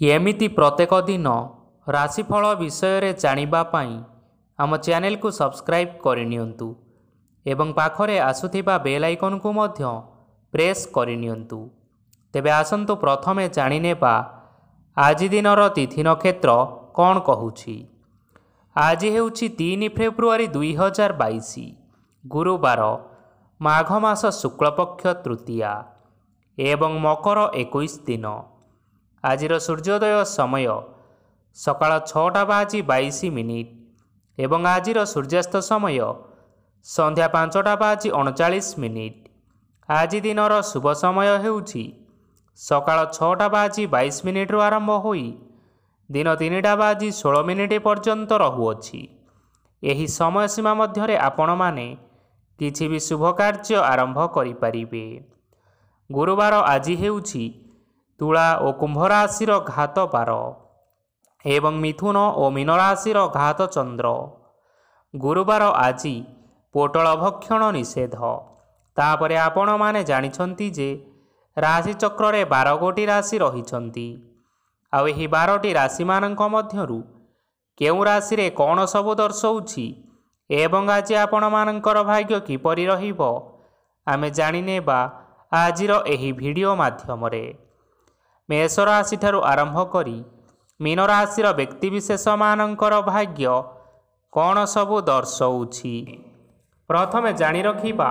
ଏମିତି ପ୍ରତ୍ୟେକ ଦିନ ରାଶିଫଳ ବିଷୟରେ ଜାଣିବା ପାଇଁ ଆମ ଚ୍ୟାନେଲକୁ ସବସ୍କ୍ରାଇବ୍ କରିନିଅନ୍ତୁ ଏବଂ ପାଖରେ ଆସୁଥିବା ବେଲ୍ ଆଇକନ୍କୁ ମଧ୍ୟ ପ୍ରେସ୍ କରିନିଅନ୍ତୁ। ତେବେ ଆସନ୍ତୁ ପ୍ରଥମେ ଜାଣିନେବା ଆଜି ଦିନର ତିଥି ନକ୍ଷତ୍ର କ'ଣ କହୁଛି। ଆଜି ହେଉଛି ତିନି ଫେବୃଆରୀ ଦୁଇହଜାର ବାଇଶ ଗୁରୁବାର ମାଘ ମାସ ଶୁକ୍ଳପକ୍ଷ ତୃତୀୟା ଏବଂ ମକର ଏକୋଇଶ ଦିନ। ଆଜିର ସୂର୍ଯ୍ୟୋଦୟ ସମୟ ସକାଳ ଛଅଟା ବାଜି ବାଇଶ ମିନିଟ୍ ଏବଂ ଆଜିର ସୂର୍ଯ୍ୟାସ୍ତ ସମୟ ସନ୍ଧ୍ୟା ପାଞ୍ଚଟା ବାଜି ଅଣଚାଳିଶ ମିନିଟ୍। ଆଜି ଦିନର ଶୁଭ ସମୟ ହେଉଛି ସକାଳ ଛଅଟା ବାଜି ବାଇଶ ମିନିଟ୍ରୁ ଆରମ୍ଭ ହୋଇ ଦିନ ତିନିଟା ବାଜି ଷୋହଳ ମିନିଟ୍ ପର୍ଯ୍ୟନ୍ତ ରହୁଅଛି। ଏହି ସମୟସୀମା ମଧ୍ୟରେ ଆପଣମାନେ କିଛି ବି ଶୁଭ କାର୍ଯ୍ୟ ଆରମ୍ଭ କରିପାରିବେ। ଗୁରୁବାର ଆଜି ହେଉଛି ତୁଳା ଓ କୁମ୍ଭ ରାଶିର ଘାତ ବାର ଏବଂ ମିଥୁନ ଓ ମୀନ ରାଶିର ଘାତ ଚନ୍ଦ୍ର। ଗୁରୁବାର ଆଜି ପୋଟଳ ଭକ୍ଷଣ ନିଷେଧ। ତାପରେ ଆପଣମାନେ ଜାଣିଛନ୍ତି ଯେ ରାଶିଚକ୍ରରେ ବାର ଗୋଟି ରାଶି ରହିଛନ୍ତି। ଆଉ ଏହି ବାରଟି ରାଶିମାନଙ୍କ ମଧ୍ୟରୁ କେଉଁ ରାଶିରେ କ'ଣ ସବୁ ଦର୍ଶାଉଛି ଏବଂ ଆଜି ଆପଣମାନଙ୍କର ଭାଗ୍ୟ କିପରି ରହିବ ଆମେ ଜାଣିନେବା ଆଜିର ଏହି ଭିଡ଼ିଓ ମାଧ୍ୟମରେ। ମେଷ ରାଶିଠାରୁ ଆରମ୍ଭ କରି ମୀନ ରାଶିର ବ୍ୟକ୍ତିବିଶେଷମାନଙ୍କର ଭାଗ୍ୟ କ'ଣ ସବୁ ଦର୍ଶାଉଛି? ପ୍ରଥମେ ଜାଣି ରଖିବା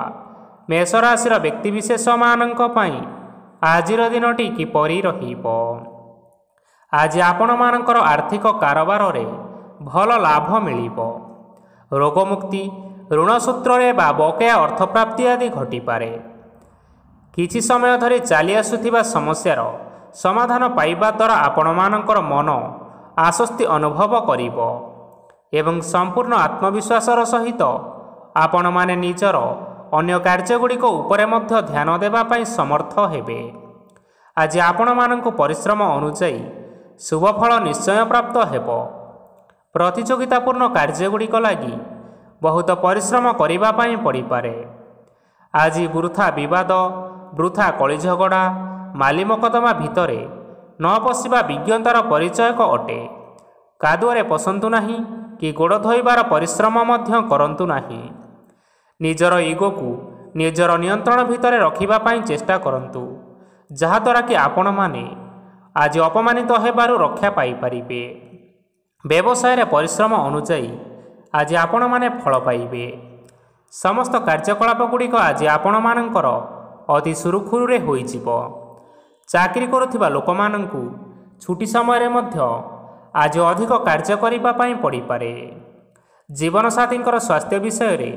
ମେଷ ରାଶିର ବ୍ୟକ୍ତିବିଶେଷମାନଙ୍କ ପାଇଁ ଆଜିର ଦିନଟି କିପରି ରହିବ? ଆଜି ଆପଣମାନଙ୍କର ଆର୍ଥିକ କାରବାରରେ ଭଲ ଲାଭ ମିଳିବ। ରୋଗମୁକ୍ତି ଋଣ ସୂତ୍ରରେ ବା ବକେୟା ଅର୍ଥପ୍ରାପ୍ତି ଆଦି ଘଟିପାରେ। କିଛି ସମୟ ଧରି ଚାଲି ଆସୁଥିବା ସମସ୍ୟାର ସମାଧାନ ପାଇବା ଦ୍ୱାରା ଆପଣମାନଙ୍କର ମନ ଆଶ୍ୱସ୍ତି ଅନୁଭବ କରିବ ଏବଂ ସମ୍ପୂର୍ଣ୍ଣ ଆତ୍ମବିଶ୍ୱାସର ସହିତ ଆପଣମାନେ ନିଜର ଅନ୍ୟ କାର୍ଯ୍ୟଗୁଡ଼ିକ ଉପରେ ମଧ୍ୟ ଧ୍ୟାନ ଦେବା ପାଇଁ ସମର୍ଥ ହେବେ। ଆଜି ଆପଣମାନଙ୍କୁ ପରିଶ୍ରମ ଅନୁଯାୟୀ ଶୁଭଫଳ ନିଶ୍ଚୟ ପ୍ରାପ୍ତ ହେବ। ପ୍ରତିଯୋଗିତାପୂର୍ଣ୍ଣ କାର୍ଯ୍ୟଗୁଡ଼ିକ ଲାଗି ବହୁତ ପରିଶ୍ରମ କରିବା ପାଇଁ ପଡ଼ିପାରେ। ଆଜି ବୃଥା ବିବାଦ ବୃଥା କଳିଝଗଡ଼ା ମାଲି ମକଦ୍ଦମା ଭିତରେ ନ ପଶିବା ବିଜ୍ଞତାର ପରିଚୟକ ଅଟେ। କାଦୁଅରେ ପଶନ୍ତୁ ନାହିଁ କି ଗୋଡ଼ ଧୋଇବାର ପରିଶ୍ରମ ମଧ୍ୟ କରନ୍ତୁ ନାହିଁ। ନିଜର ଇଗୋକୁ ନିଜର ନିୟନ୍ତ୍ରଣ ଭିତରେ ରଖିବା ପାଇଁ ଚେଷ୍ଟା କରନ୍ତୁ ଯାହାଦ୍ୱାରା କି ଆପଣମାନେ ଆଜି ଅପମାନିତ ହେବାରୁ ରକ୍ଷା ପାଇପାରିବେ। ବ୍ୟବସାୟରେ ପରିଶ୍ରମ ଅନୁଯାୟୀ ଆଜି ଆପଣମାନେ ଫଳ ପାଇବେ। ସମସ୍ତ କାର୍ଯ୍ୟକଳାପ ଗୁଡ଼ିକ ଆଜି ଆପଣମାନଙ୍କର ଅତି ସୁରୁଖୁରୁରେ ହୋଇଯିବ। ଚାକିରି କରୁଥିବା ଲୋକମାନଙ୍କୁ ଛୁଟି ସମୟରେ ମଧ୍ୟ ଆଜି ଅଧିକ କାର୍ଯ୍ୟ କରିବା ପାଇଁ ପଡ଼ିପାରେ। ଜୀବନସାଥୀଙ୍କର ସ୍ୱାସ୍ଥ୍ୟ ବିଷୟରେ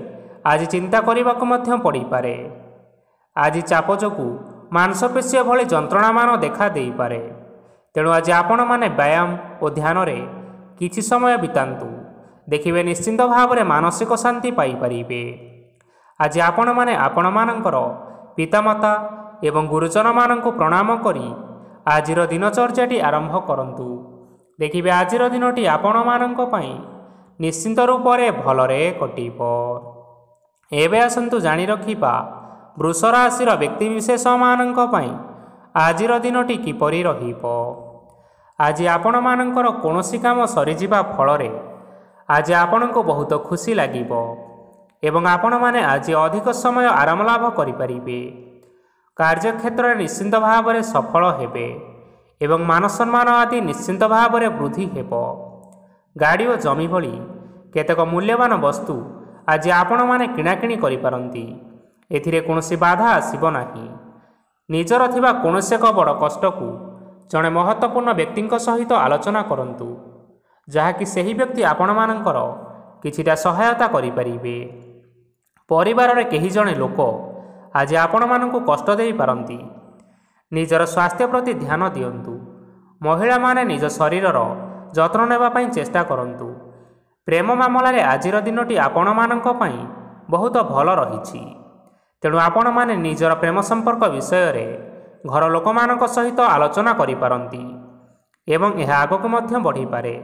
ଆଜି ଚିନ୍ତା କରିବାକୁ ମଧ୍ୟ ପଡ଼ିପାରେ। ଆଜି ଚାପ ଯୋଗୁଁ ମାଂସପେଶୀୟ ଭଳି ଯନ୍ତ୍ରଣାମାନ ଦେଖା ଦେଇପାରେ। ତେଣୁ ଆଜି ଆପଣମାନେ ବ୍ୟାୟାମ ଓ ଧ୍ୟାନରେ କିଛି ସମୟ ବିତାନ୍ତୁ। ଦେଖିବେ ନିଶ୍ଚିନ୍ତ ଭାବରେ ମାନସିକ ଶାନ୍ତି ପାଇପାରିବେ। ଆଜି ଆପଣମାନେ ଆପଣମାନଙ୍କର ପିତାମାତା ଏବଂ ଗୁରୁଜନମାନଙ୍କୁ ପ୍ରଣାମ କରି ଆଜିର ଦିନଚର୍ଯ୍ୟାଟି ଆରମ୍ଭ କରନ୍ତୁ। ଦେଖିବେ ଆଜିର ଦିନଟି ଆପଣମାନଙ୍କ ପାଇଁ ନିଶ୍ଚିନ୍ତ ରୂପରେ ଭଲରେ କଟିବ। ଏବେ ଆସନ୍ତୁ ଜାଣି ରଖିବା ବୃଷ ରାଶିର ବ୍ୟକ୍ତିବିଶେଷମାନଙ୍କ ପାଇଁ ଆଜିର ଦିନଟି କିପରି ରହିବ। ଆଜି ଆପଣମାନଙ୍କର କୌଣସି କାମ ସରିଯିବା ଫଳରେ ଆଜି ଆପଣଙ୍କୁ ବହୁତ ଖୁସି ଲାଗିବ ଏବଂ ଆପଣମାନେ ଆଜି ଅଧିକ ସମୟ ଆରାମ ଲାଭ କରିପାରିବେ। କାର୍ଯ୍ୟକ୍ଷେତ୍ରରେ ନିଶ୍ଚିନ୍ତ ଭାବରେ ସଫଳ ହେବେ ଏବଂ ମାନସମ୍ମାନ ଆଦି ନିଶ୍ଚିନ୍ତ ଭାବରେ ବୃଦ୍ଧି ହେବ। ଗାଡ଼ି ଓ ଜମି ଭଳି କେତେକ ମୂଲ୍ୟବାନ ବସ୍ତୁ ଆଜି ଆପଣମାନେ କିଣାକିଣି କରିପାରନ୍ତି। ଏଥିରେ କୌଣସି ବାଧା ଆସିବ ନାହିଁ। ନିଜର ଥିବା କୌଣସି ଏକ ବଡ଼ କଷ୍ଟକୁ ଜଣେ ମହତ୍ତ୍ୱପୂର୍ଣ୍ଣ ବ୍ୟକ୍ତିଙ୍କ ସହିତ ଆଲୋଚନା କରନ୍ତୁ ଯାହାକି ସେହି ବ୍ୟକ୍ତି ଆପଣମାନଙ୍କର କିଛିଟା ସହାୟତା କରିପାରିବେ। ପରିବାରରେ କେହି ଜଣେ ଲୋକ ଆଜି ଆପଣମାନଙ୍କୁ କଷ୍ଟ ଦେଇପାରନ୍ତି ନିଜର ସ୍ୱାସ୍ଥ୍ୟ ପ୍ରତି ଧ୍ୟାନ ଦିଅନ୍ତୁ। ମହିଳାମାନେ ନିଜ ଶରୀରର ଯତ୍ନ ନେବା ପାଇଁ ଚେଷ୍ଟା କରନ୍ତୁ। ପ୍ରେମ ମାମଲାରେ ଆଜିର ଦିନଟି ଆପଣମାନଙ୍କ ପାଇଁ ବହୁତ ଭଲ ରହିଛି। ତେଣୁ ଆପଣମାନେ ନିଜର ପ୍ରେମ ସମ୍ପର୍କ ବିଷୟରେ ଘର ଲୋକମାନଙ୍କ ସହିତ ଆଲୋଚନା କରିପାରନ୍ତି ଏବଂ ଏହା ଆଗକୁ ମଧ୍ୟ ବଢ଼ିପାରେ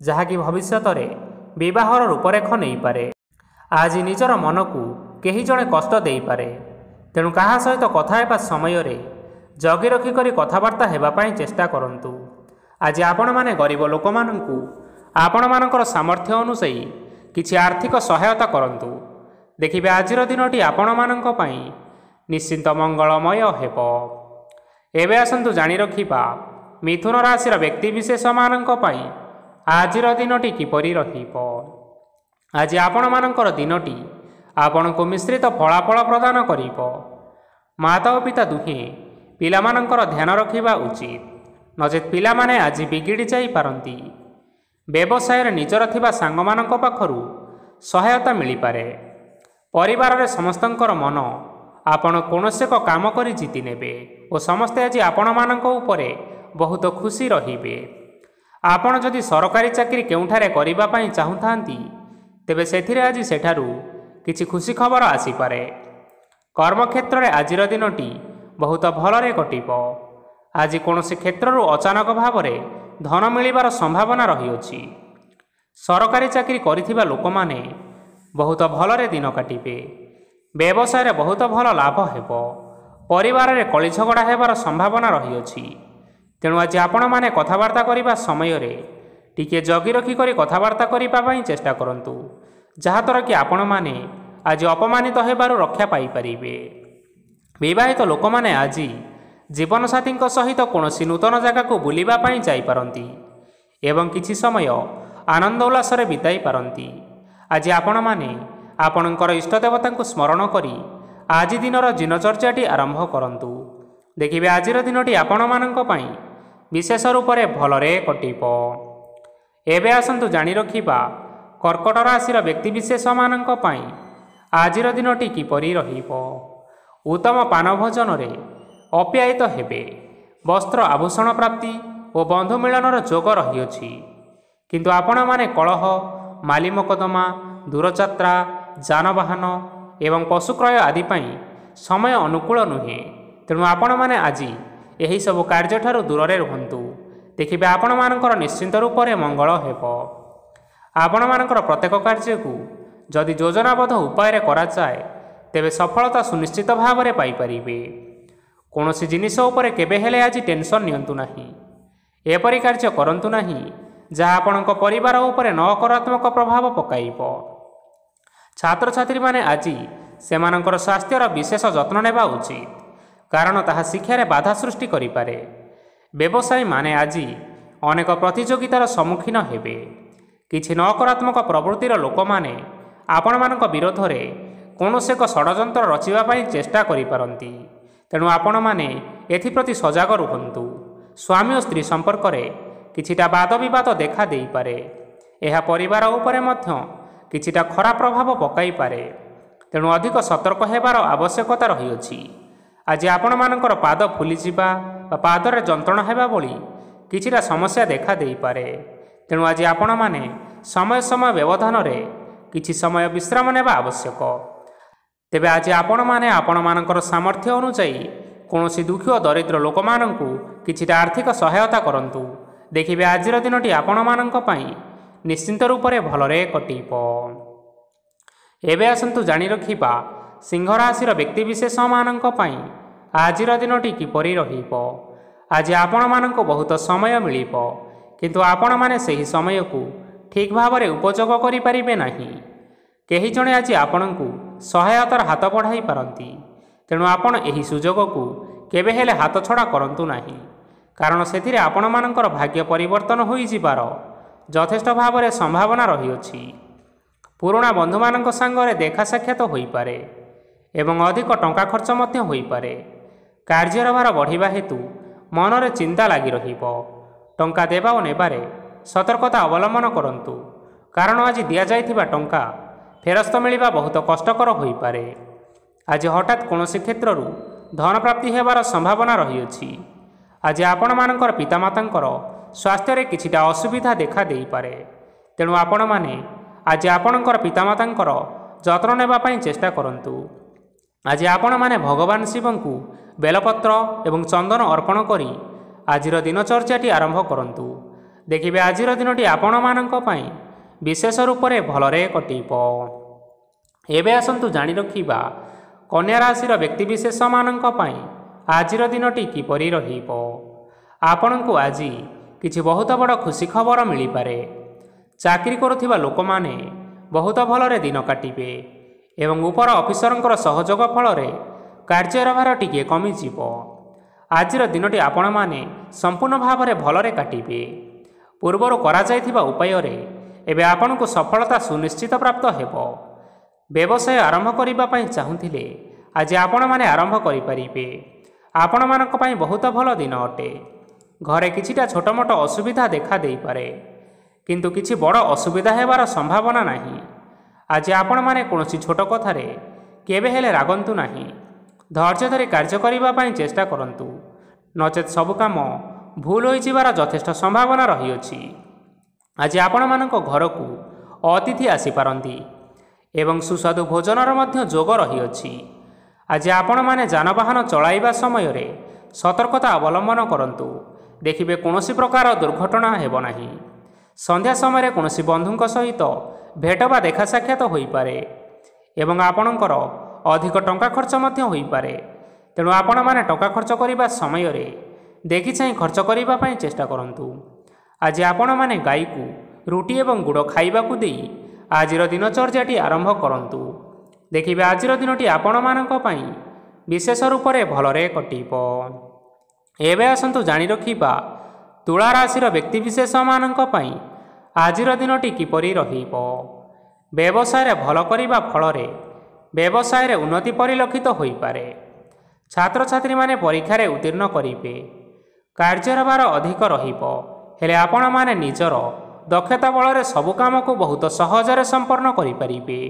ଯାହାକି ଭବିଷ୍ୟତରେ ବିବାହର ରୂପରେଖ ନେଇପାରେ। ଆଜି ନିଜର ମନକୁ କେହି ଜଣେ କଷ୍ଟ ଦେଇପାରେ। ତେଣୁ କାହା ସହିତ କଥା ହେବା ସମୟରେ ଜଗି ରଖିକରି କଥାବାର୍ତ୍ତା ହେବା ପାଇଁ ଚେଷ୍ଟା କରନ୍ତୁ। ଆଜି ଆପଣମାନେ ଗରିବ ଲୋକମାନଙ୍କୁ ଆପଣମାନଙ୍କର ସାମର୍ଥ୍ୟ ଅନୁଯାୟୀ କିଛି ଆର୍ଥିକ ସହାୟତା କରନ୍ତୁ। ଦେଖିବେ ଆଜିର ଦିନଟି ଆପଣମାନଙ୍କ ପାଇଁ ନିଶ୍ଚିନ୍ତ ମଙ୍ଗଳମୟ ହେବ। ଏବେ ଆସନ୍ତୁ ଜାଣି ରଖିବା ମିଥୁନ ରାଶିର ବ୍ୟକ୍ତିବିଶେଷମାନଙ୍କ ପାଇଁ ଆଜିର ଦିନଟି କିପରି ରହିବ। ଆଜି ଆପଣମାନଙ୍କର ଦିନଟି ଆପଣଙ୍କୁ ମିଶ୍ରିତ ଫଳାଫଳ ପ୍ରଦାନ କରିବ। ମାତା ଓ ପିତା ଦୁହେଁ ପିଲାମାନଙ୍କର ଧ୍ୟାନ ରଖିବା ଉଚିତ। ନଚେତ୍ ପିଲାମାନେ ଆଜି ବିଗିଡ଼ି ଯାଇପାରନ୍ତି। ବ୍ୟବସାୟରେ ନିଜର ଥିବା ସାଙ୍ଗମାନଙ୍କ ପାଖରୁ ସହାୟତା ମିଳିପାରେ। ପରିବାରରେ ସମସ୍ତଙ୍କର ମନ ଆପଣ କୌଣସି ଏକ କାମ କରି ଜିତି ନେବେ ଓ ସମସ୍ତେ ଆଜି ଆପଣମାନଙ୍କ ଉପରେ ବହୁତ ଖୁସି ରହିବେ। ଆପଣ ଯଦି ସରକାରୀ ଚାକିରି କେଉଁଠାରେ କରିବା ପାଇଁ ଚାହୁଁଥାନ୍ତି ତେବେ ସେଥିରେ ଆଜି ସେଠାରୁ କିଛି ଖୁସି ଖବର ଆସିପାରେ କର୍ମକ୍ଷେତ୍ରରେ ଆଜିର ଦିନଟି ବହୁତ ଭଲରେ କଟିବ। ଆଜି କୌଣସି କ୍ଷେତ୍ରରୁ ଅଚାନକ ଭାବରେ ଧନ ମିଳିବାର ସମ୍ଭାବନା ରହିଅଛି। ସରକାରୀ ଚାକିରି କରିଥିବା ଲୋକମାନେ ବହୁତ ଭଲରେ ଦିନ କାଟିବେ। ବ୍ୟବସାୟରେ ବହୁତ ଭଲ ଲାଭ ହେବ। ପରିବାରରେ କଳିଝଗଡ଼ା ହେବାର ସମ୍ଭାବନା ରହିଅଛି। ତେଣୁ ଆଜି ଆପଣମାନେ କଥାବାର୍ତ୍ତା କରିବା ସମୟରେ ଟିକିଏ ଜଗି ରଖି କରି କଥାବାର୍ତ୍ତା କରିବା ପାଇଁ ଚେଷ୍ଟା କରନ୍ତୁ। ଯାହାଦ୍ୱାରା କି ଆପଣମାନେ ଆଜି ଅପମାନିତ ହେବାରୁ ରକ୍ଷା ପାଇପାରିବେ। ବିବାହିତ ଲୋକମାନେ ଆଜି ଜୀବନସାଥୀଙ୍କ ସହିତ କୌଣସି ନୂତନ ଜାଗାକୁ ବୁଲିବା ପାଇଁ ଯାଇପାରନ୍ତି ଏବଂ କିଛି ସମୟ ଆନନ୍ଦ ଉଲ୍ଲାସରେ ବିତାଇ ପାରନ୍ତି। ଆଜି ଆପଣମାନେ ଆପଣଙ୍କର ଇଷ୍ଟଦେବତାଙ୍କୁ ସ୍ମରଣ କରି ଆଜି ଦିନର ଦିନଚର୍ଯ୍ୟାଟି ଆରମ୍ଭ କରନ୍ତୁ। ଦେଖିବେ ଆଜିର ଦିନଟି ଆପଣମାନଙ୍କ ପାଇଁ ବିଶେଷ ରୂପରେ ଭଲରେ କଟିବ। ଏବେ ଆସନ୍ତୁ ଜାଣି ରଖିବା କର୍କଟ ରାଶିର ବ୍ୟକ୍ତିବିଶେଷମାନଙ୍କ ପାଇଁ। ଆଜିର ଦିନଟି କିପରି ରହିବ? ଉତ୍ତମ ପାନ ଭୋଜନରେ ଅପ୍ୟାୟିତ ହେବେ। ବସ୍ତ୍ର ଆଭୂଷଣ ପ୍ରାପ୍ତି ଓ ବନ୍ଧୁ ମିଳନର ଯୋଗ ରହିଅଛି। କିନ୍ତୁ ଆପଣମାନେ କଳହ ମାଲି ମକଦ୍ଦମା ଦୂରଯାତ୍ରା ଯାନବାହନ ଏବଂ ପଶୁକ୍ରୟ ଆଦି ପାଇଁ ସମୟ ଅନୁକୂଳ ନୁହେଁ। ତେଣୁ ଆପଣମାନେ ଆଜି ଏହିସବୁ କାର୍ଯ୍ୟଠାରୁ ଦୂରରେ ରୁହନ୍ତୁ। ଦେଖିବେ ଆପଣମାନଙ୍କର ନିଶ୍ଚିନ୍ତ ରୂପରେ ମଙ୍ଗଳ ହେବ। ଆପଣମାନଙ୍କର ପ୍ରତ୍ୟେକ କାର୍ଯ୍ୟକୁ ଯଦି ଯୋଜନାବଦ୍ଧ ଉପାୟରେ କରାଯାଏ ତେବେ ସଫଳତା ସୁନିଶ୍ଚିତ ଭାବରେ ପାଇପାରିବେ। କୌଣସି ଜିନିଷ ଉପରେ କେବେ ହେଲେ ଆଜି ଟେନସନ୍ ନିଅନ୍ତୁ ନାହିଁ। ଏପରି କାର୍ଯ୍ୟ କରନ୍ତୁ ନାହିଁ ଯାହା ଆପଣଙ୍କ ପରିବାର ଉପରେ ନକାରାତ୍ମକ ପ୍ରଭାବ ପକାଇବ। ଛାତ୍ରଛାତ୍ରୀମାନେ ଆଜି ସେମାନଙ୍କର ସ୍ୱାସ୍ଥ୍ୟର ବିଶେଷ ଯତ୍ନ ନେବା ଉଚିତ କାରଣ ତାହା ଶିକ୍ଷାରେ ବାଧା ସୃଷ୍ଟି କରିପାରେ। ବ୍ୟବସାୟୀମାନେ ଆଜି ଅନେକ ପ୍ରତିଯୋଗିତାର ସମ୍ମୁଖୀନ ହେବେ। କିଛି ନକାରାତ୍ମକ ପ୍ରବୃତ୍ତିର ଲୋକମାନେ ଆପଣମାନଙ୍କ ବିରୋଧରେ କୌଣସି ଏକ ଷଡ଼ଯନ୍ତ୍ର ରଚିବା ପାଇଁ ଚେଷ୍ଟା କରିପାରନ୍ତି। ତେଣୁ ଆପଣମାନେ ଏଥିପ୍ରତି ସଜାଗ ରୁହନ୍ତୁ। ସ୍ୱାମୀ ଓ ସ୍ତ୍ରୀ ସମ୍ପର୍କରେ କିଛିଟା ବାଦବିବାଦ ଦେଖା ଦେଇପାରେ। ଏହା ପରିବାର ଉପରେ ମଧ୍ୟ କିଛିଟା ଖରାପ ପ୍ରଭାବ ପକାଇପାରେ। ତେଣୁ ଅଧିକ ସତର୍କ ହେବାର ଆବଶ୍ୟକତା ରହିଅଛି। ଆଜି ଆପଣମାନଙ୍କର ପାଦ ଫୁଲିଯିବା ବା ପାଦରେ ଯନ୍ତ୍ରଣା ହେବା ଭଳି କିଛିଟା ସମସ୍ୟା ଦେଖା ଦେଇପାରେ। ତେଣୁ ଆଜି ଆପଣମାନେ ସମୟ ସମୟ ବ୍ୟବଧାନରେ କିଛି ସମୟ ବିଶ୍ରାମ ନେବା ଆବଶ୍ୟକ। ତେବେ ଆଜି ଆପଣମାନେ ଆପଣମାନଙ୍କର ସାମର୍ଥ୍ୟ ଅନୁଯାୟୀ କୌଣସି ଦୁଃଖୀ ଓ ଦରିଦ୍ର ଲୋକମାନଙ୍କୁ କିଛିଟା ଆର୍ଥିକ ସହାୟତା କରନ୍ତୁ। ଦେଖିବେ ଆଜିର ଦିନଟି ଆପଣମାନଙ୍କ ପାଇଁ ନିଶ୍ଚିନ୍ତ ରୂପରେ ଭଲରେ କଟିବ। ଏବେ ଆସନ୍ତୁ ଜାଣି ରଖିବା ସିଂହ ରାଶିର ବ୍ୟକ୍ତିବିଶେଷମାନଙ୍କ ପାଇଁ ଆଜିର ଦିନଟି କିପରି ରହିବ। ଆଜି ଆପଣମାନଙ୍କୁ ବହୁତ ସମୟ ମିଳିବ। କିନ୍ତୁ ଆପଣମାନେ ସେହି ସମୟକୁ ଠିକ୍ ଭାବରେ ଉପଯୋଗ କରିପାରିବେ ନାହିଁ। କେହି ଜଣେ ଆଜି ଆପଣଙ୍କୁ ସହାୟତାର ହାତ ବଢ଼ାଇ ପାରନ୍ତି। ତେଣୁ ଆପଣ ଏହି ସୁଯୋଗକୁ କେବେ ହେଲେ ହାତଛଡ଼ା କରନ୍ତୁ ନାହିଁ। କାରଣ ସେଥିରେ ଆପଣମାନଙ୍କର ଭାଗ୍ୟ ପରିବର୍ତ୍ତନ ହୋଇଯିବାର ଯଥେଷ୍ଟ ଭାବରେ ସମ୍ଭାବନା ରହିଅଛି। ପୁରୁଣା ବନ୍ଧୁମାନଙ୍କ ସାଙ୍ଗରେ ଦେଖା ସାକ୍ଷାତ ହୋଇପାରେ ଏବଂ ଅଧିକ ଟଙ୍କା ଖର୍ଚ୍ଚ ମଧ୍ୟ ହୋଇପାରେ। କାର୍ଯ୍ୟର ଭାର ବଢ଼ିବା ହେତୁ ମନରେ ଚିନ୍ତା ଲାଗି ରହିବ। ଟଙ୍କା ଦେବା ଓ ନେବାରେ ସତର୍କତା ଅବଲମ୍ବନ କରନ୍ତୁ। କାରଣ ଆଜି ଦିଆଯାଇଥିବା ଟଙ୍କା ଫେରସ୍ତ ମିଳିବା ବହୁତ କଷ୍ଟକର ହୋଇପାରେ। ଆଜି ହଠାତ୍ କୌଣସି କ୍ଷେତ୍ରରୁ ଧନ ପ୍ରାପ୍ତି ହେବାର ସମ୍ଭାବନା ରହିଅଛି। ଆଜି ଆପଣମାନଙ୍କର ପିତାମାତାଙ୍କର ସ୍ୱାସ୍ଥ୍ୟରେ କିଛିଟା ଅସୁବିଧା ଦେଖା ଦେଇପାରେ। ତେଣୁ ଆପଣମାନେ ଆଜି ଆପଣଙ୍କର ପିତାମାତାଙ୍କର ଯତ୍ନ ନେବା ପାଇଁ ଚେଷ୍ଟା କରନ୍ତୁ। ଆଜି ଆପଣମାନେ ଭଗବାନ ଶିବଙ୍କୁ ବେଲପତ୍ର ଏବଂ ଚନ୍ଦନ ଅର୍ପଣ କରି ଆଜିର ଦିନଚର୍ଯ୍ୟାଟି ଆରମ୍ଭ କରନ୍ତୁ। ଦେଖିବେ ଆଜିର ଦିନଟି ଆପଣମାନଙ୍କ ପାଇଁ ବିଶେଷ ରୂପରେ ଭଲରେ କଟିବ। ଏବେ ଆସନ୍ତୁ ଜାଣି ରଖିବା କନ୍ୟା ରାଶିର ବ୍ୟକ୍ତିବିଶେଷମାନଙ୍କ ପାଇଁ ଆଜିର ଦିନଟି କିପରି ରହିବ। ଆପଣଙ୍କୁ ଆଜି କିଛି ବହୁତ ବଡ଼ ଖୁସି ଖବର ମିଳିପାରେ। ଚାକିରି କରୁଥିବା ଲୋକମାନେ ବହୁତ ଭଲରେ ଦିନ କାଟିବେ ଏବଂ ଉପର ଅଫିସରଙ୍କର ସହଯୋଗ ଫଳରେ କାର୍ଯ୍ୟର ଭାର ଟିକିଏ କମିଯିବ। ଆଜିର ଦିନଟି ଆପଣମାନେ ସମ୍ପୂର୍ଣ୍ଣ ଭାବରେ ଭଲରେ କାଟିବେ। ପୂର୍ବରୁ କରାଯାଇଥିବା ଉପାୟରେ ଏବେ ଆପଣଙ୍କୁ ସଫଳତା ସୁନିଶ୍ଚିତ ପ୍ରାପ୍ତ ହେବ। ବ୍ୟବସାୟ ଆରମ୍ଭ କରିବା ପାଇଁ ଚାହୁଁଥିଲେ ଆଜି ଆପଣମାନେ ଆରମ୍ଭ କରିପାରିବେ। ଆପଣମାନଙ୍କ ପାଇଁ ବହୁତ ଭଲ ଦିନ ଅଟେ। ଘରେ କିଛିଟା ଛୋଟମୋଟ ଅସୁବିଧା ଦେଖା ଦେଇପାରେ। କିନ୍ତୁ କିଛି ବଡ଼ ଅସୁବିଧା ହେବାର ସମ୍ଭାବନା ନାହିଁ। ଆଜି ଆପଣମାନେ କୌଣସି ଛୋଟ କଥାରେ କେବେ ହେଲେ ରାଗନ୍ତୁ ନାହିଁ। ଧୈର୍ଯ୍ୟ ଧରି କାର୍ଯ୍ୟ କରିବା ପାଇଁ ଚେଷ୍ଟା କରନ୍ତୁ। ନଚେତ୍ ସବୁ କାମ ଭୁଲ ହୋଇଯିବାର ଯଥେଷ୍ଟ ସମ୍ଭାବନା ରହିଅଛି। ଆଜି ଆପଣମାନଙ୍କ ଘରକୁ ଅତିଥି ଆସିପାରନ୍ତି ଏବଂ ସୁସ୍ୱାଦୁ ଭୋଜନର ମଧ୍ୟ ଯୋଗ ରହିଅଛି। ଆଜି ଆପଣମାନେ ଯାନବାହନ ଚଳାଇବା ସମୟରେ ସତର୍କତା ଅବଲମ୍ବନ କରନ୍ତୁ। ଦେଖିବେ କୌଣସି ପ୍ରକାର ଦୁର୍ଘଟଣା ହେବ ନାହିଁ। ସନ୍ଧ୍ୟା ସମୟରେ କୌଣସି ବନ୍ଧୁଙ୍କ ସହିତ ଭେଟ ବା ଦେଖା ସାକ୍ଷାତ ହୋଇପାରେ ଏବଂ ଆପଣଙ୍କର ଅଧିକ ଟଙ୍କା ଖର୍ଚ୍ଚ ମଧ୍ୟ ହୋଇପାରେ। ତେଣୁ ଆପଣମାନେ ଟଙ୍କା ଖର୍ଚ୍ଚ କରିବା ସମୟରେ ଦେଖିଚାହିଁ ଖର୍ଚ୍ଚ କରିବା ପାଇଁ ଚେଷ୍ଟା କରନ୍ତୁ। ଆଜି ଆପଣମାନେ ଗାଈକୁ ରୁଟି ଏବଂ ଗୁଡ଼ ଖାଇବାକୁ ଦେଇ ଆଜିର ଦିନଚର୍ଯ୍ୟାଟି ଆରମ୍ଭ କରନ୍ତୁ। ଦେଖିବେ ଆଜିର ଦିନଟି ଆପଣମାନଙ୍କ ପାଇଁ ବିଶେଷ ରୂପରେ ଭଲରେ କଟିବ। ଏବେ ଆସନ୍ତୁ ଜାଣି ରଖିବା ତୁଳା ରାଶିର ବ୍ୟକ୍ତିବିଶେଷମାନଙ୍କ ପାଇଁ ଆଜିର ଦିନଟି କିପରି ରହିବ। ବ୍ୟବସାୟରେ ଭଲ କରିବା ଫଳରେ ବ୍ୟବସାୟରେ ଉନ୍ନତି ପରିଲକ୍ଷିତ ହୋଇପାରେ। ଛାତ୍ରଛାତ୍ରୀମାନେ ପରୀକ୍ଷାରେ ଉତ୍ତୀର୍ଣ୍ଣ କରିବେ। କାର୍ଯ୍ୟର ଭାର ଅଧିକ ରହିବ। ହେଲେ ଆପଣମାନେ ନିଜର ଦକ୍ଷତା ବଳରେ ସବୁ କାମକୁ ବହୁତ ସହଜରେ ସମ୍ପନ୍ନ କରିପାରିବେ।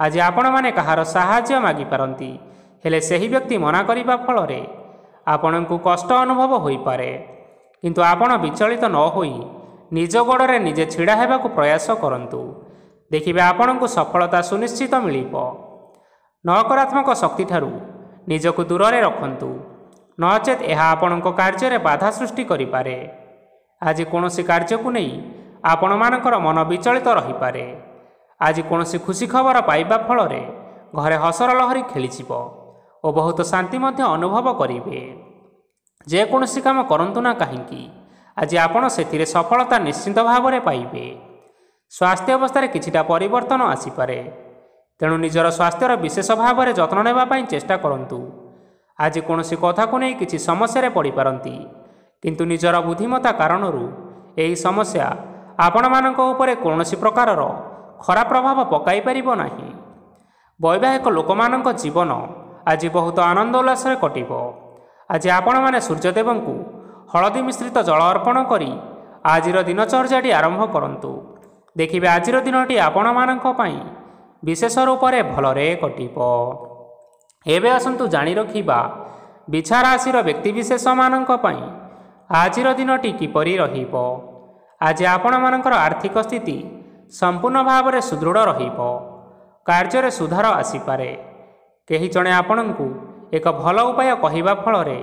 ଆଜି ଆପଣମାନେ କାହାର ସାହାଯ୍ୟ ମାଗିପାରନ୍ତି ହେଲେ ସେହି ବ୍ୟକ୍ତି ମନା କରିବା ଫଳରେ ଆପଣଙ୍କୁ କଷ୍ଟ ଅନୁଭବ ହୋଇପାରେ। କିନ୍ତୁ ଆପଣ ବିଚଳିତ ନ ହୋଇ ନିଜ ଗୋଡ଼ରେ ନିଜେ ଛିଡ଼ା ହେବାକୁ ପ୍ରୟାସ କରନ୍ତୁ। ଦେଖିବେ ଆପଣଙ୍କୁ ସଫଳତା ସୁନିଶ୍ଚିତ ମିଳିବ। ନକାରାତ୍ମକ ଶକ୍ତିଠାରୁ ନିଜକୁ ଦୂରରେ ରଖନ୍ତୁ। ନଚେତ୍ ଏହା ଆପଣଙ୍କ କାର୍ଯ୍ୟରେ ବାଧା ସୃଷ୍ଟି କରିପାରେ। ଆଜି କୌଣସି କାର୍ଯ୍ୟକୁ ନେଇ ଆପଣମାନଙ୍କର ମନ ବିଚଳିତ ରହିପାରେ। ଆଜି କୌଣସି ଖୁସି ଖବର ପାଇବା ଫଳରେ ଘରେ ହସର ଲହରୀ ଖେଳିଯିବ ଓ ବହୁତ ଶାନ୍ତି ମଧ୍ୟ ଅନୁଭବ କରିବେ। ଯେକୌଣସି କାମ କରନ୍ତୁ ନା କାହିଁକି ଆଜି ଆପଣ ସେଥିରେ ସଫଳତା ନିଶ୍ଚିତ ଭାବରେ ପାଇବେ। ସ୍ୱାସ୍ଥ୍ୟ ଅବସ୍ଥାରେ କିଛିଟା ପରିବର୍ତ୍ତନ ଆସିପାରେ। ତେଣୁ ନିଜର ସ୍ୱାସ୍ଥ୍ୟର ବିଶେଷ ଭାବରେ ଯତ୍ନ ନେବା ପାଇଁ ଚେଷ୍ଟା କରନ୍ତୁ। ଆଜି କୌଣସି କଥାକୁ ନେଇ କିଛି ସମସ୍ୟାରେ ପଡ଼ିପାରନ୍ତି। କିନ୍ତୁ ନିଜର ବୁଦ୍ଧିମତା କାରଣରୁ ଏହି ସମସ୍ୟା ଆପଣମାନଙ୍କ ଉପରେ କୌଣସି ପ୍ରକାରର ଖରାପ ପ୍ରଭାବ ପକାଇ ପାରିବ ନାହିଁ। ବୈବାହିକ ଲୋକମାନଙ୍କ ଜୀବନ ଆଜି ବହୁତ ଆନନ୍ଦ ଉଲ୍ଲାସରେ କଟିବ। ଆଜି ଆପଣମାନେ ସୂର୍ଯ୍ୟଦେବଙ୍କୁ ହଳଦୀ ମିଶ୍ରିତ ଜଳ ଅର୍ପଣ କରି ଆଜିର ଦିନଚର୍ଯ୍ୟାଟି ଆରମ୍ଭ କରନ୍ତୁ। ଦେଖିବେ ଆଜିର ଦିନଟି ଆପଣମାନଙ୍କ ପାଇଁ ବିଶେଷ ରୂପରେ ଭଲରେ କଟିବ। ଏବେ ଆସନ୍ତୁ ଜାଣି ରଖିବା ବିଛା ରାଶିର ବ୍ୟକ୍ତିବିଶେଷମାନଙ୍କ ପାଇଁ ଆଜିର ଦିନଟି କିପରି ରହିବ। ଆଜି ଆପଣମାନଙ୍କର ଆର୍ଥିକ ସ୍ଥିତି ସମ୍ପୂର୍ଣ୍ଣ ଭାବରେ ସୁଦୃଢ଼ ରହିବ। କାର୍ଯ୍ୟରେ ସୁଧାର ଆସିପାରେ। କେହି ଜଣେ ଆପଣଙ୍କୁ ଏକ ଭଲ ଉପାୟ କହିବା ଫଳରେ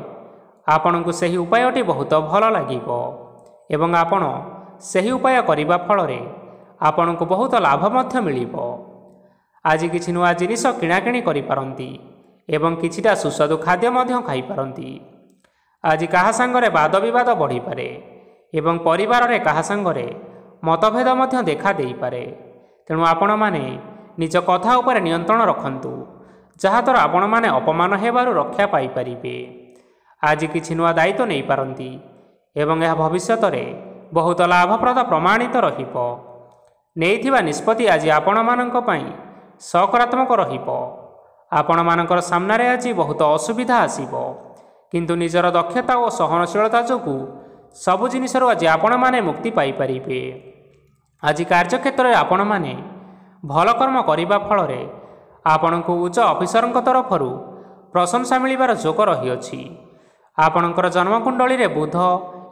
ଆପଣଙ୍କୁ ସେହି ଉପାୟଟି ବହୁତ ଭଲ ଲାଗିବ ଏବଂ ଆପଣ ସେହି ଉପାୟ କରିବା ଫଳରେ ଆପଣଙ୍କୁ ବହୁତ ଲାଭ ମଧ୍ୟ ମିଳିବ। ଆଜି କିଛି ନୂଆ ଜିନିଷ କିଣାକିଣି କରିପାରନ୍ତି ଏବଂ କିଛିଟା ସୁସ୍ୱାଦୁ ଖାଦ୍ୟ ମଧ୍ୟ ଖାଇପାରନ୍ତି। ଆଜି କାହା ସାଙ୍ଗରେ ବାଦ ବିବାଦ ବଢ଼ିପାରେ ଏବଂ ପରିବାରରେ କାହା ସାଙ୍ଗରେ ମତଭେଦ ମଧ୍ୟ ଦେଖା ଦେଇପାରେ। ତେଣୁ ଆପଣମାନେ ନିଜ କଥା ଉପରେ ନିୟନ୍ତ୍ରଣ ରଖନ୍ତୁ ଯାହାଦ୍ୱାରା ଆପଣମାନେ ଅପମାନ ହେବାରୁ ରକ୍ଷା ପାଇପାରିବେ। ଆଜି କିଛି ନୂଆ ଦାୟିତ୍ୱ ନେଇପାରନ୍ତି ଏବଂ ଏହା ଭବିଷ୍ୟତରେ ବହୁତ ଲାଭପ୍ରଦ ପ୍ରମାଣିତ ରହିବ। ନେଇଥିବା ନିଷ୍ପତ୍ତି ଆଜି ଆପଣମାନଙ୍କ ପାଇଁ ସକାରାତ୍ମକ ରହିବ। ଆପଣମାନଙ୍କର ସାମ୍ନାରେ ଆଜି ବହୁତ ଅସୁବିଧା ଆସିବ। କିନ୍ତୁ ନିଜର ଦକ୍ଷତା ଓ ସହନଶୀଳତା ଯୋଗୁଁ ସବୁ ଜିନିଷରୁ ଆଜି ଆପଣମାନେ ମୁକ୍ତି ପାଇପାରିବେ। ଆଜି କାର୍ଯ୍ୟକ୍ଷେତ୍ରରେ ଆପଣମାନେ ଭଲ କର୍ମ କରିବା ଫଳରେ ଆପଣଙ୍କୁ ଉଚ୍ଚ ଅଫିସରଙ୍କ ତରଫରୁ ପ୍ରଶଂସା ମିଳିବାର ଯୋଗ ରହିଅଛି। ଆପଣଙ୍କର ଜନ୍ମକୁଣ୍ଡଳୀରେ ବୁଧ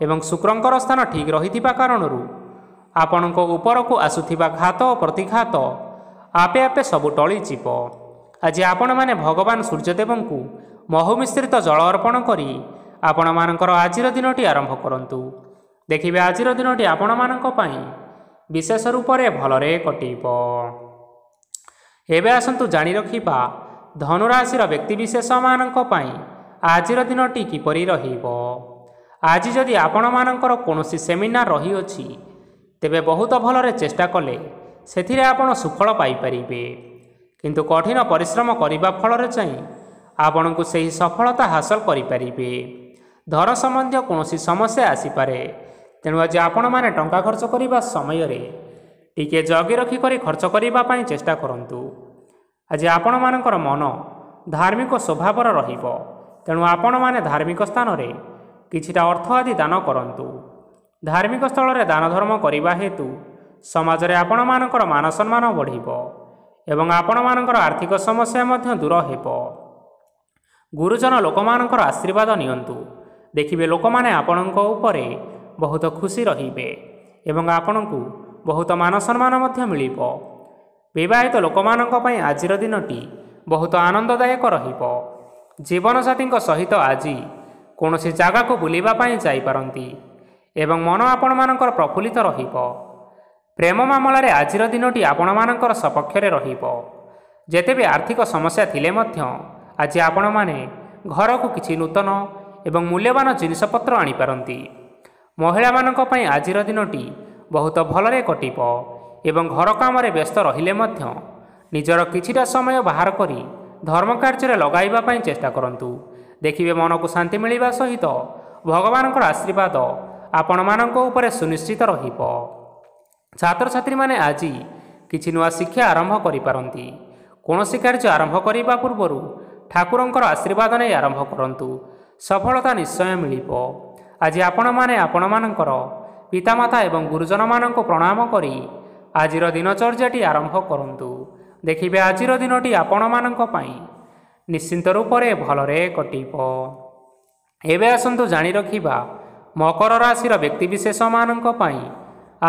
ଏବଂ ଶୁକ୍ରଙ୍କର ସ୍ଥାନ ଠିକ୍ ରହିଥିବା କାରଣରୁ ଆପଣଙ୍କ ଉପରକୁ ଆସୁଥିବା ଘାତ ଓ ପ୍ରତିଘାତ ଆପେ ଆପେ ସବୁ ଟଳିଯିବ। ଆଜି ଆପଣମାନେ ଭଗବାନ ସୂର୍ଯ୍ୟଦେବଙ୍କୁ ମହୁ ମିଶ୍ରିତ ଜଳ ଅର୍ପଣ କରି ଆପଣମାନଙ୍କର ଆଜିର ଦିନଟି ଆରମ୍ଭ କରନ୍ତୁ। ଦେଖିବେ ଆଜିର ଦିନଟି ଆପଣମାନଙ୍କ ପାଇଁ ବିଶେଷ ରୂପରେ ଭଲରେ କଟିବ। ଏବେ ଆସନ୍ତୁ ଜାଣି ରଖିବା ଧନୁରାଶିର ବ୍ୟକ୍ତିବିଶେଷମାନଙ୍କ ପାଇଁ ଆଜିର ଦିନଟି କିପରି ରହିବ। ଆଜି ଯଦି ଆପଣମାନଙ୍କର କୌଣସି ସେମିନାର ରହିଅଛି ତେବେ ବହୁତ ଭଲରେ ଚେଷ୍ଟା କଲେ ସେଥିରେ ଆପଣ ସୁଫଳ ପାଇପାରିବେ। କିନ୍ତୁ କଠିନ ପରିଶ୍ରମ କରିବା ଫଳରେ ଚାହିଁ ଆପଣଙ୍କୁ ସେହି ସଫଳତା ହାସଲ କରିପାରିବେ। ଧନ ସମ୍ବନ୍ଧୀୟ କୌଣସି ସମସ୍ୟା ଆସିପାରେ ତେଣୁ ଆଜି ଆପଣମାନେ ଟଙ୍କା ଖର୍ଚ୍ଚ କରିବା ସମୟରେ ଟିକିଏ ଜଗି ରଖି କରି ଖର୍ଚ୍ଚ କରିବା ପାଇଁ ଚେଷ୍ଟା କରନ୍ତୁ। ଆଜି ଆପଣମାନଙ୍କର ମନ ଧାର୍ମିକ ସ୍ୱଭାବର ରହିବ ତେଣୁ ଆପଣମାନେ ଧାର୍ମିକ ସ୍ଥାନରେ କିଛିଟା ଅର୍ଥ ଆଦି ଦାନ କରନ୍ତୁ। ଧାର୍ମିକ ସ୍ଥଳରେ ଦାନ ଧର୍ମ କରିବା ହେତୁ ସମାଜରେ ଆପଣମାନଙ୍କର ମାନ ସମ୍ମାନ ବଢ଼ିବ ଏବଂ ଆପଣମାନଙ୍କର ଆର୍ଥିକ ସମସ୍ୟା ମଧ୍ୟ ଦୂର ହେବ। ଗୁରୁଜନ ଲୋକମାନଙ୍କର ଆଶୀର୍ବାଦ ନିଅନ୍ତୁ। ଦେଖିବେ ଲୋକମାନେ ଆପଣଙ୍କ ଉପରେ ବହୁତ ଖୁସି ରହିବେ ଏବଂ ଆପଣଙ୍କୁ ବହୁତ ମାନ ସମ୍ମାନ ମଧ୍ୟ ମିଳିବ। ବିବାହିତ ଲୋକମାନଙ୍କ ପାଇଁ ଆଜିର ଦିନଟି ବହୁତ ଆନନ୍ଦଦାୟକ ରହିବ। ଜୀବନସାଥୀଙ୍କ ସହିତ ଆଜି କୌଣସି ଜାଗାକୁ ବୁଲିବା ପାଇଁ ଯାଇପାରନ୍ତି ଏବଂ ମନ ଆପଣମାନଙ୍କର ପ୍ରଫୁଲ୍ଲିତ ରହିବ। ପ୍ରେମ ମାମଲାରେ ଆଜିର ଦିନଟି ଆପଣମାନଙ୍କର ସପକ୍ଷରେ ରହିବ। ଯେତେ ବି ଆର୍ଥିକ ସମସ୍ୟା ଥିଲେ ମଧ୍ୟ ଆଜି ଆପଣମାନେ ଘରକୁ କିଛି ନୂତନ ଏବଂ ମୂଲ୍ୟବାନ ଜିନିଷପତ୍ର ଆଣିପାରନ୍ତି। ମହିଳାମାନଙ୍କ ପାଇଁ ଆଜିର ଦିନଟି ବହୁତ ଭଲରେ କଟିବ ଏବଂ ଘର କାମରେ ବ୍ୟସ୍ତ ରହିଲେ ମଧ୍ୟ ନିଜର କିଛିଟା ସମୟ ବାହାର କରି ଧର୍ମ କାର୍ଯ୍ୟରେ ଲଗାଇବା ପାଇଁ ଚେଷ୍ଟା କରନ୍ତୁ। ଦେଖିବେ ମନକୁ ଶାନ୍ତି ମିଳିବା ସହିତ ଭଗବାନଙ୍କର ଆଶୀର୍ବାଦ ଆପଣମାନଙ୍କ ଉପରେ ସୁନିଶ୍ଚିତ ରହିବ। ଛାତ୍ରଛାତ୍ରୀମାନେ ଆଜି କିଛି ନୂଆ ଶିକ୍ଷା ଆରମ୍ଭ କରିପାରନ୍ତି। କୌଣସି କାର୍ଯ୍ୟ ଆରମ୍ଭ କରିବା ପୂର୍ବରୁ ଠାକୁରଙ୍କର ଆଶୀର୍ବାଦ ନେଇ ଆରମ୍ଭ କରନ୍ତୁ। ସଫଳତା ନିଶ୍ଚୟ ମିଳିବ। ଆଜି ଆପଣମାନେ ଆପଣମାନଙ୍କର ପିତାମାତା ଏବଂ ଗୁରୁଜନମାନଙ୍କୁ ପ୍ରଣାମ କରି ଆଜିର ଦିନଚର୍ଯ୍ୟାଟି ଆରମ୍ଭ କରନ୍ତୁ। ଦେଖିବେ ଆଜିର ଦିନଟି ଆପଣମାନଙ୍କ ପାଇଁ ନିଶ୍ଚିନ୍ତ ରୂପରେ ଭଲରେ କଟିବ। ଏବେ ଆସନ୍ତୁ ଜାଣି ରଖିବା ମକର ରାଶିର ବ୍ୟକ୍ତିବିଶେଷମାନଙ୍କ ପାଇଁ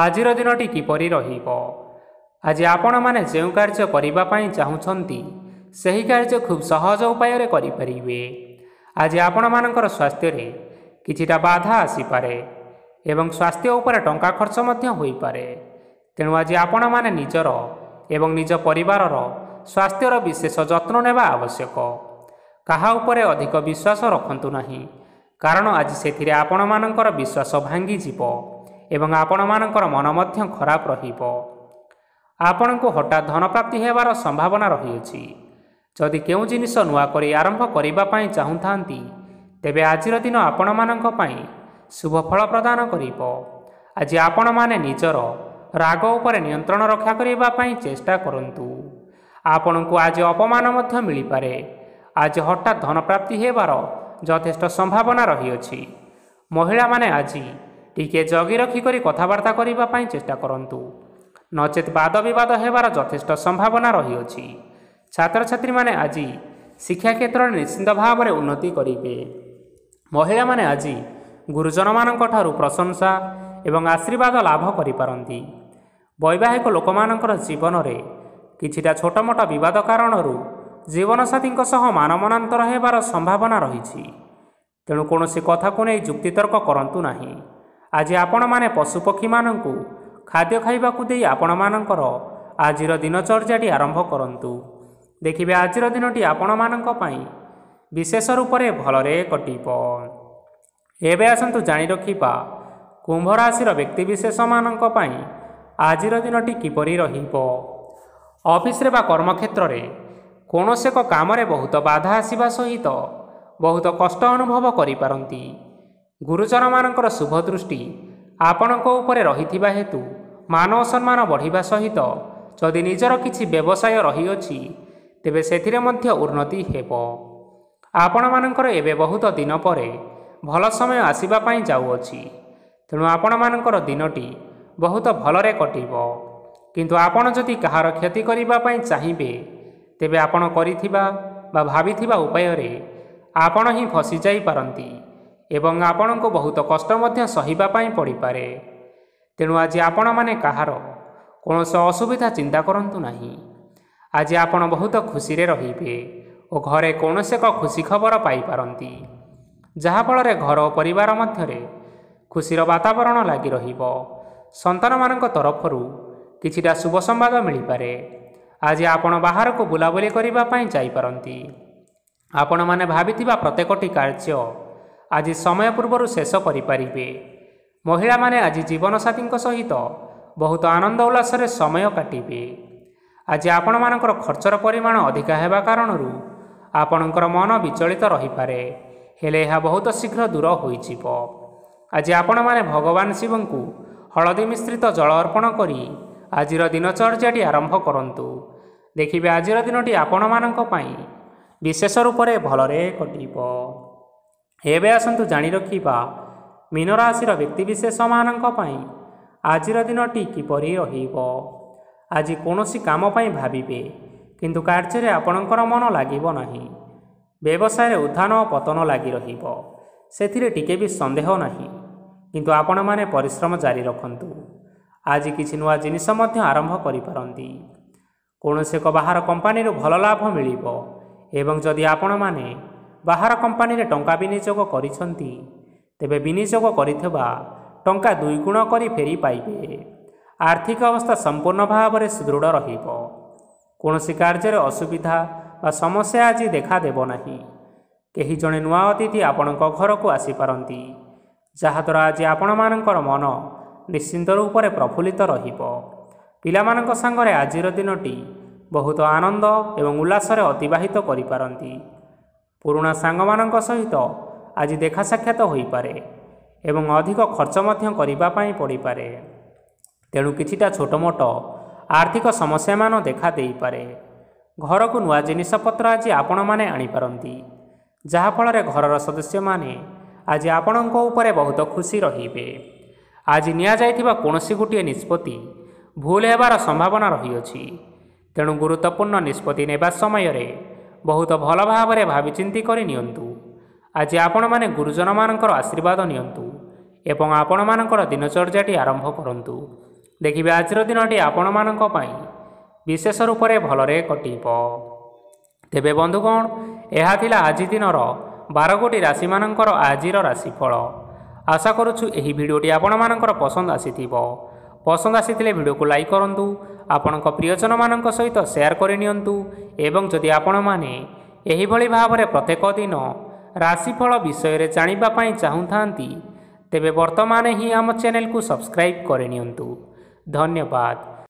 ଆଜିର ଦିନଟି କିପରି ରହିବ? ଆଜି ଆପଣମାନେ ଯେଉଁ କାର୍ଯ୍ୟ କରିବା ପାଇଁ ଚାହୁଁଛନ୍ତି ସେହି କାର୍ଯ୍ୟ ଖୁବ୍ ସହଜ ଉପାୟରେ କରିପାରିବେ। ଆଜି ଆପଣମାନଙ୍କର ସ୍ୱାସ୍ଥ୍ୟରେ କିଛିଟା ବାଧା ଆସିପାରେ ଏବଂ ସ୍ୱାସ୍ଥ୍ୟ ଉପରେ ଟଙ୍କା ଖର୍ଚ୍ଚ ମଧ୍ୟ ହୋଇପାରେ। ତେଣୁ ଆଜି ଆପଣମାନେ ନିଜର ଏବଂ ନିଜ ପରିବାରର ସ୍ୱାସ୍ଥ୍ୟର ବିଶେଷ ଯତ୍ନ ନେବା ଆବଶ୍ୟକ। କାହା ଉପରେ ଅଧିକ ବିଶ୍ୱାସ ରଖନ୍ତୁ ନାହିଁ କାରଣ ଆଜି ସେଥିରେ ଆପଣମାନଙ୍କର ବିଶ୍ୱାସ ଭାଙ୍ଗିଯିବ। ଏବଂ ଆପଣମାନଙ୍କର ମନ ମଧ୍ୟ ଖରାପ ରହିବ। ଆପଣଙ୍କୁ ହଠାତ୍ ଧନପ୍ରାପ୍ତି ହେବାର ସମ୍ଭାବନା ରହିଅଛି। ଯଦି କେଉଁ ଜିନିଷ ନୂଆ କରି ଆରମ୍ଭ କରିବା ପାଇଁ ଚାହୁଁଥାନ୍ତି ତେବେ ଆଜିର ଦିନ ଆପଣମାନଙ୍କ ପାଇଁ ଶୁଭ ଫଳ ପ୍ରଦାନ କରିବ। ଆଜି ଆପଣମାନେ ନିଜର ରାଗ ଉପରେ ନିୟନ୍ତ୍ରଣ ରକ୍ଷା କରିବା ପାଇଁ ଚେଷ୍ଟା କରନ୍ତୁ। ଆପଣଙ୍କୁ ଆଜି ଅପମାନ ମଧ୍ୟ ମିଳିପାରେ। ଆଜି ହଠାତ୍ ଧନପ୍ରାପ୍ତି ହେବାର ଯଥେଷ୍ଟ ସମ୍ଭାବନା ରହିଅଛି। ମହିଳାମାନେ ଆଜି ଟିକିଏ ଜଗି ରଖିକରି କଥାବାର୍ତ୍ତା କରିବା ପାଇଁ ଚେଷ୍ଟା କରନ୍ତୁ। ନଚେତ୍ ବାଦ ବିବାଦ ହେବାର ଯଥେଷ୍ଟ ସମ୍ଭାବନା ରହିଅଛି। ଛାତ୍ରଛାତ୍ରୀମାନେ ଆଜି ଶିକ୍ଷା କ୍ଷେତ୍ରରେ ନିଶ୍ଚିନ୍ତ ଭାବରେ ଉନ୍ନତି କରିବେ। ମହିଳାମାନେ ଆଜି ଗୁରୁଜନମାନଙ୍କ ଠାରୁ ପ୍ରଶଂସା ଏବଂ ଆଶୀର୍ବାଦ ଲାଭ କରିପାରନ୍ତି। ବୈବାହିକ ଲୋକମାନଙ୍କର ଜୀବନରେ କିଛିଟା ଛୋଟମୋଟ ବିବାଦ କାରଣରୁ ଜୀବନସାଥୀଙ୍କ ସହ ମାନମନାନ୍ତର ହେବାର ସମ୍ଭାବନା ରହିଛି। ତେଣୁ କୌଣସି କଥାକୁ ନେଇ ଯୁକ୍ତିତର୍କ କରନ୍ତୁ ନାହିଁ। ଆଜି ଆପଣମାନେ ପଶୁପକ୍ଷୀମାନଙ୍କୁ ଖାଦ୍ୟ ଖାଇବାକୁ ଦେଇ ଆପଣମାନଙ୍କର ଆଜିର ଦିନଚର୍ଯ୍ୟାଟି ଆରମ୍ଭ କରନ୍ତୁ। ଦେଖିବେ ଆଜିର ଦିନଟି ଆପଣମାନଙ୍କ ପାଇଁ ବିଶେଷ ରୂପରେ ଭଲରେ କଟିବ। ଏବେ ଆସନ୍ତୁ ଜାଣି ରଖିବା କୁମ୍ଭ ରାଶିର ବ୍ୟକ୍ତିବିଶେଷମାନଙ୍କ ପାଇଁ ଆଜିର ଦିନଟି କିପରି ରହିବ। ଅଫିସରେ ବା କର୍ମକ୍ଷେତ୍ରରେ କୌଣସି ଏକ କାମରେ ବହୁତ ବାଧା ଆସିବା ସହିତ ବହୁତ କଷ୍ଟ ଅନୁଭବ କରିପାରନ୍ତି। ଗୁରୁଜନମାନଙ୍କର ଶୁଭ ଦୃଷ୍ଟି ଆପଣଙ୍କ ଉପରେ ରହିଥିବା ହେତୁ ମାନ ସମ୍ମାନ ବଢ଼ିବା ସହିତ ଯଦି ନିଜର କିଛି ବ୍ୟବସାୟ ରହିଅଛି ତେବେ ସେଥିରେ ମଧ୍ୟ ଉନ୍ନତି ହେବ। ଆପଣମାନଙ୍କର ଏବେ ବହୁତ ଦିନ ପରେ ଭଲ ସମୟ ଆସିବା ପାଇଁ ଯାଉଅଛି। ତେଣୁ ଆପଣମାନଙ୍କର ଦିନଟି ବହୁତ ଭଲରେ କଟିବ। କିନ୍ତୁ ଆପଣ ଯଦି କାହାର କ୍ଷତି କରିବା ପାଇଁ ଚାହିଁବେ ତେବେ ଆପଣ କରିଥିବା ବା ଭାବିଥିବା ଉପାୟରେ ଆପଣ ହିଁ ଫସିଯାଇପାରନ୍ତି ଏବଂ ଆପଣଙ୍କୁ ବହୁତ କଷ୍ଟ ମଧ୍ୟ ସହିବା ପାଇଁ ପଡ଼ିପାରେ। ତେଣୁ ଆଜି ଆପଣମାନେ କାହାର କୌଣସି ଅସୁବିଧା ଚିନ୍ତା କରନ୍ତୁ ନାହିଁ। ଆଜି ଆପଣ ବହୁତ ଖୁସିରେ ରହିବେ ଓ ଘରେ କୌଣସି ଏକ ଖୁସି ଖବର ପାଇପାରନ୍ତି ଯାହାଫଳରେ ଘର ଓ ପରିବାର ମଧ୍ୟରେ ଖୁସିର ବାତାବରଣ ଲାଗି ରହିବ। ସନ୍ତାନମାନଙ୍କ ତରଫରୁ କିଛିଟା ଶୁଭ ସମ୍ବାଦ ମିଳିପାରେ। ଆଜି ଆପଣ ବାହାରକୁ ବୁଲାବୁଲି କରିବା ପାଇଁ ଯାଇପାରନ୍ତି। ଆପଣମାନେ ଭାବିଥିବା ପ୍ରତ୍ୟେକଟି କାର୍ଯ୍ୟ ଆଜି ସମୟ ପୂର୍ବରୁ ଶେଷ କରିପାରିବେ। ମହିଳାମାନେ ଆଜି ଜୀବନସାଥୀଙ୍କ ସହିତ ବହୁତ ଆନନ୍ଦ ଉଲ୍ଲାସରେ ସମୟ କାଟିବେ। ଆଜି ଆପଣମାନଙ୍କର ଖର୍ଚ୍ଚର ପରିମାଣ ଅଧିକା ହେବା କାରଣରୁ ଆପଣଙ୍କର ମନ ବିଚଳିତ ରହିପାରେ। ହେଲେ ଏହା ବହୁତ ଶୀଘ୍ର ଦୂର ହୋଇଯିବ। ଆଜି ଆପଣମାନେ ଭଗବାନ ଶିବଙ୍କୁ ହଳଦୀ ମିଶ୍ରିତ ଜଳ ଅର୍ପଣ କରି ଆଜିର ଦିନଚର୍ଯ୍ୟାଟି ଆରମ୍ଭ କରନ୍ତୁ। ଦେଖିବେ ଆଜିର ଦିନଟି ଆପଣମାନଙ୍କ ପାଇଁ ବିଶେଷ ରୂପରେ ଭଲରେ କଟିବ। ଏବେ ଆସନ୍ତୁ ଜାଣି ରଖିବା ମୀନରାଶିର ବ୍ୟକ୍ତିବିଶେଷମାନଙ୍କ ପାଇଁ ଆଜିର ଦିନଟି କିପରି ରହିବ? ଆଜି କୌଣସି କାମ ପାଇଁ ଭାବିବେ କିନ୍ତୁ କାର୍ଯ୍ୟରେ ଆପଣଙ୍କର ମନ ଲାଗିବ ନାହିଁ। ବ୍ୟବସାୟରେ ଉତ୍ଥାନ ଓ ପତନ ଲାଗି ରହିବ। ସେଥିରେ ଟିକେ ବି ସନ୍ଦେହ ନାହିଁ। କିନ୍ତୁ ଆପଣମାନେ ପରିଶ୍ରମ ଜାରି ରଖନ୍ତୁ। ଆଜି କିଛି ନୂଆ ଜିନିଷ ମଧ୍ୟ ଆରମ୍ଭ କରିପାରନ୍ତି। କୌଣସି ଏକ ବାହାର କମ୍ପାନୀରୁ ଭଲ ଲାଭ ମିଳିବ ଏବଂ ଯଦି ଆପଣମାନେ ବାହାର କମ୍ପାନୀରେ ଟଙ୍କା ବିନିଯୋଗ କରିଛନ୍ତି। ତେବେ ବିନିଯୋଗ କରିଥିବା ଟଙ୍କା ଦୁଇଗୁଣ କରି ଫେରି ପାଇବେ। ଆର୍ଥିକ ଅବସ୍ଥା ସମ୍ପୂର୍ଣ୍ଣ ଭାବରେ ସୁଦୃଢ଼ ରହିବ। କୌଣସି କାର୍ଯ୍ୟରେ ଅସୁବିଧା ବା ସମସ୍ୟା ଆଜି ଦେଖାଦେବ ନାହିଁ। କେହି ଜଣେ ନୂଆ ଅତିଥି ଆପଣଙ୍କ ଘରକୁ ଆସିପାରନ୍ତି ଯାହାଦ୍ୱାରା ଆଜି ଆପଣମାନଙ୍କର ମନ ନିଶ୍ଚିନ୍ତ ରୂପରେ ପ୍ରଫୁଲ୍ଲିତ ରହିବ। ପିଲାମାନଙ୍କ ସାଙ୍ଗରେ ଆଜିର ଦିନଟି ବହୁତ ଆନନ୍ଦ ଏବଂ ଉଲ୍ଲାସରେ ଅତିବାହିତ କରିପାରନ୍ତି। ପୁରୁଣା ସାଙ୍ଗମାନଙ୍କ ସହିତ ଆଜି ଦେଖା ସାକ୍ଷାତ ହୋଇପାରେ ଏବଂ ଅଧିକ ଖର୍ଚ୍ଚ ମଧ୍ୟ କରିବା ପାଇଁ ପଡ଼ିପାରେ। ତେଣୁ କିଛିଟା ଛୋଟମୋଟ ଆର୍ଥିକ ସମସ୍ୟାମାନ ଦେଖା ଦେଇପାରେ। ଘରକୁ ନୂଆ ଜିନିଷପତ୍ର ଆଜି ଆପଣମାନେ ଆଣିପାରନ୍ତି ଯାହାଫଳରେ ଘରର ସଦସ୍ୟମାନେ ଆଜି ଆପଣଙ୍କ ଉପରେ ବହୁତ ଖୁସି ରହିବେ। ଆଜି ନିଆଯାଇଥିବା କୌଣସି ଗୋଟିଏ ନିଷ୍ପତ୍ତି ଭୁଲ ହେବାର ସମ୍ଭାବନା ରହିଅଛି। ତେଣୁ ଗୁରୁତ୍ୱପୂର୍ଣ୍ଣ ନିଷ୍ପତ୍ତି ନେବା ସମୟରେ ବହୁତ ଭଲ ଭାବରେ ଭାବିଚିନ୍ତି କରି ନିଅନ୍ତୁ। ଆଜି ଆପଣମାନେ ଗୁରୁଜନମାନଙ୍କର ଆଶୀର୍ବାଦ ନିଅନ୍ତୁ ଏବଂ ଆପଣମାନଙ୍କର ଦିନଚର୍ଯ୍ୟାଟି ଆରମ୍ଭ କରନ୍ତୁ। ଦେଖିବେ ଆଜିର ଦିନଟି ଆପଣମାନଙ୍କ ପାଇଁ ବିଶେଷ ରୂପରେ ଭଲରେ କଟିବ। ତେବେ ବନ୍ଧୁଗଣ ଏହା ଥିଲା ଆଜି ଦିନର ବାରଗୋଟି ରାଶିମାନଙ୍କର ଆଜିର ରାଶିଫଳ। ଆଶା କରୁଛୁ ଏହି ଭିଡ଼ିଓଟି ଆପଣମାନଙ୍କର ପସନ୍ଦ ଆସିଥିବ। ପସନ୍ଦ ଆସିଥିଲେ ଭିଡ଼ିଓକୁ ଲାଇକ୍ କରନ୍ତୁ ଆପଣଙ୍କ ପ୍ରିୟଜନମାନଙ୍କ ସହିତ ସେୟାର କରିନିଅନ୍ତୁ ଏବଂ ଯଦି ଆପଣମାନେ ଏହିଭଳି ଭାବରେ ପ୍ରତ୍ୟେକ ଦିନ ରାଶିଫଳ ବିଷୟରେ ଜାଣିବା ପାଇଁ ଚାହୁଁଥାନ୍ତି ତେବେ ବର୍ତ୍ତମାନ ହିଁ ଆମ ଚ୍ୟାନେଲକୁ ସବସ୍କ୍ରାଇବ୍ କରିନିଅନ୍ତୁ ଧନ୍ୟବାଦ।